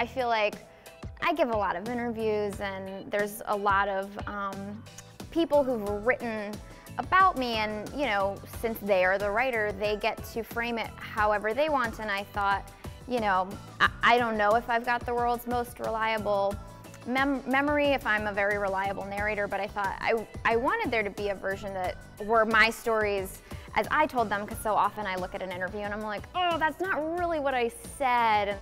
I feel like I give a lot of interviews and there's a lot of um, people who've written about me and you know since they are the writer they get to frame it however they want. And I thought you know I, I don't know if I've got the world's most reliable mem memory if I'm a very reliable narrator but I thought I, I wanted there to be a version that were my stories as I told them because so often I look at an interview and I'm like oh that's not really what I said.